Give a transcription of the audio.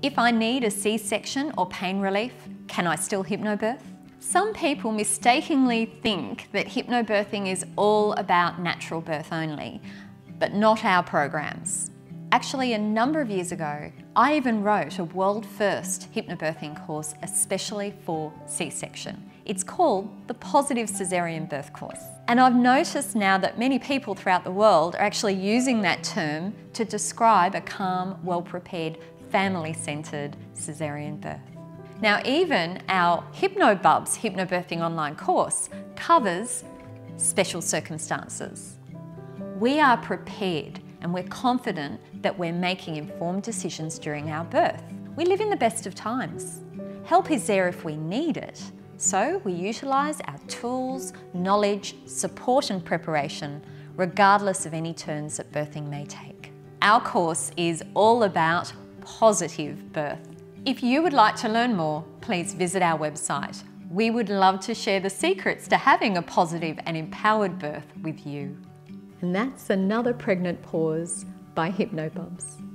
If I need a C-section or pain relief, can I still hypnobirth? Some people mistakenly think that hypnobirthing is all about natural birth only, but not our programs. Actually, a number of years ago, I even wrote a world first hypnobirthing course especially for C-section. It's called the Positive Caesarean Birth Course. And I've noticed now that many people throughout the world are actually using that term to describe a calm, well-prepared, family-centred caesarean birth. Now even our HypnoBubs hypnobirthing online course covers special circumstances. We are prepared and we're confident that we're making informed decisions during our birth. We live in the best of times. Help is there if we need it, so we utilise our tools, knowledge, support and preparation, regardless of any turns that birthing may take. Our course is all about positive birth. If you would like to learn more, please visit our website. We would love to share the secrets to having a positive and empowered birth with you. And that's another pregnant pause by Hypnobubs.